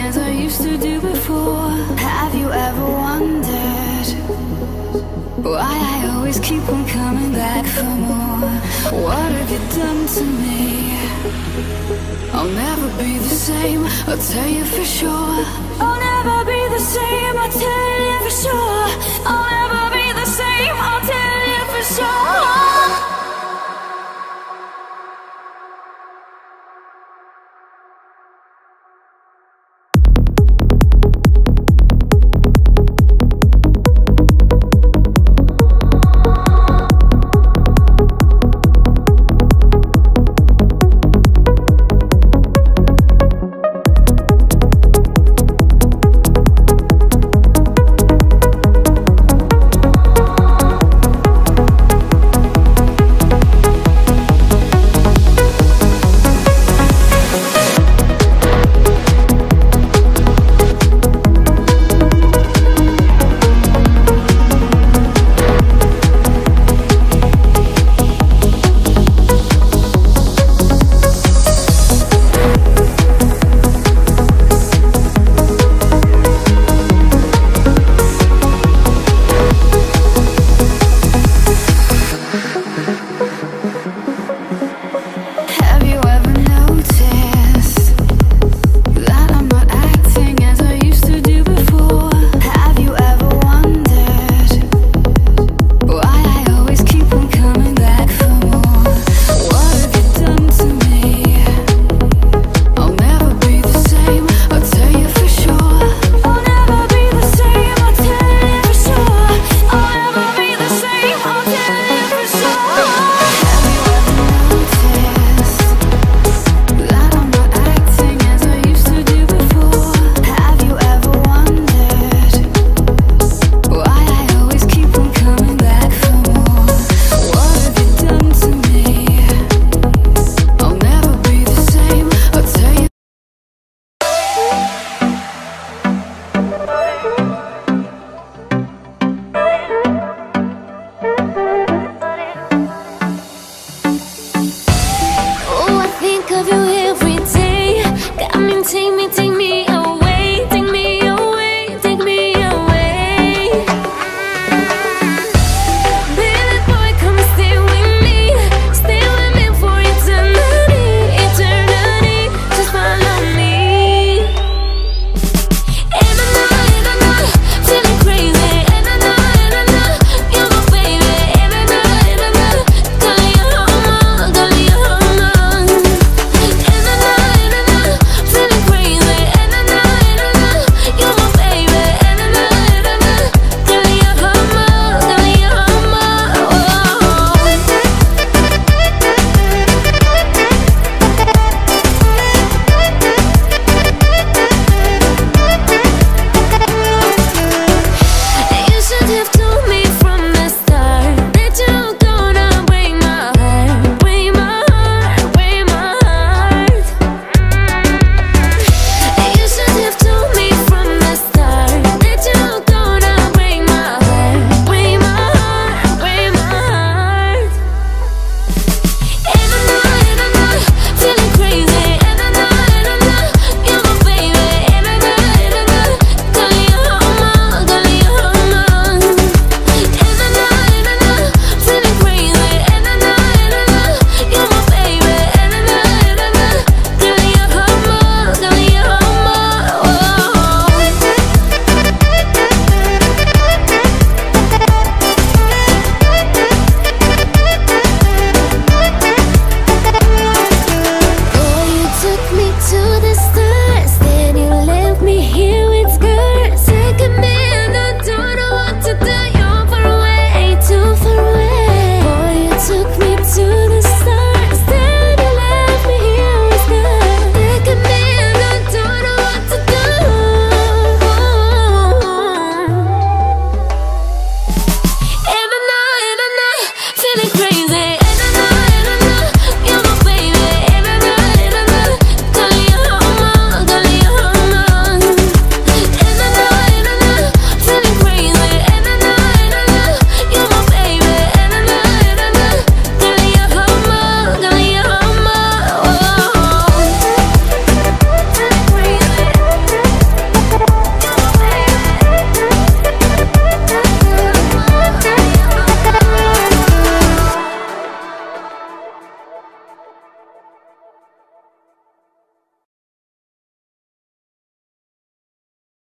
As I used to do before? Have you ever wondered why I always keep on coming back for more? What have you done to me? I'll never be the same, I'll tell you for sure. I'll never be the same, I'll tell you for sure. love you.